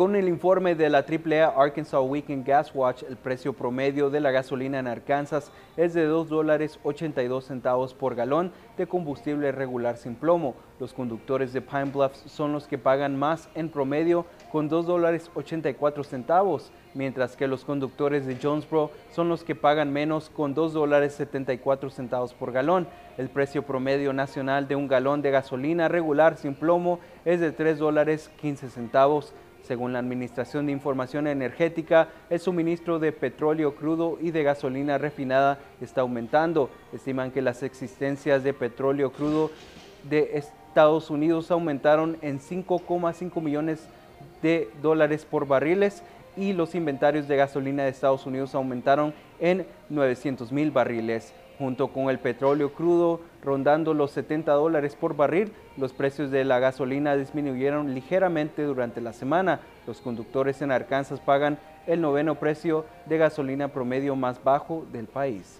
Según el informe de la AAA Arkansas Weekend Gas Watch, el precio promedio de la gasolina en Arkansas es de 2 dólares 82 centavos por galón de combustible regular sin plomo. Los conductores de Pine Bluffs son los que pagan más en promedio con 2 dólares 84 centavos, mientras que los conductores de Jonesboro son los que pagan menos con 2 dólares 74 centavos por galón. El precio promedio nacional de un galón de gasolina regular sin plomo es de 3 dólares 15 centavos. Según la Administración de Información Energética, el suministro de petróleo crudo y de gasolina refinada está aumentando. Estiman que las existencias de petróleo crudo de Estados Unidos aumentaron en 5,5 millones de dólares por barriles y los inventarios de gasolina de Estados Unidos aumentaron en 900 mil barriles. Junto con el petróleo crudo rondando los 70 dólares por barril, los precios de la gasolina disminuyeron ligeramente durante la semana. Los conductores en Arkansas pagan el noveno precio de gasolina promedio más bajo del país.